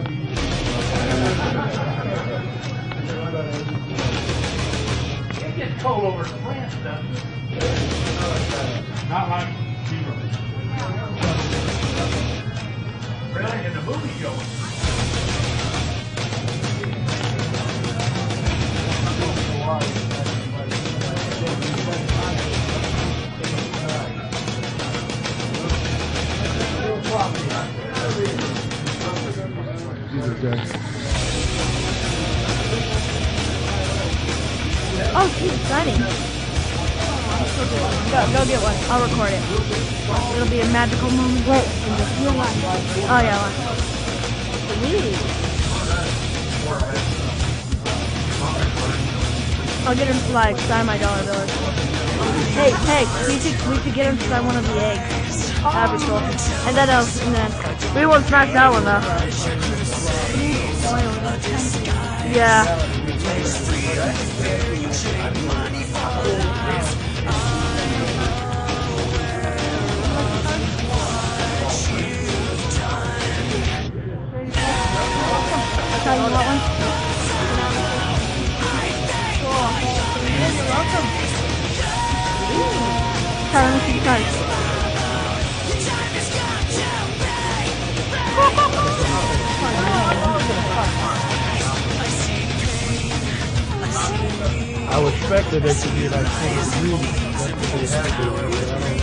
It gets cold over in France, doesn't it? Not like. Really? In the movie show. These are good. Oh, she's exciting. Go, go get one. I'll record it. It'll be a magical moment. Wait, you want Oh yeah, one. I'll get him to like sign my dollar bill. Hey, hey, we should we should get him to sign one of the eggs. And then else, and then we won't smash that one though. Yeah. How you one? Tell him if. I would expect that it to be like 20 degrees. That's what they to.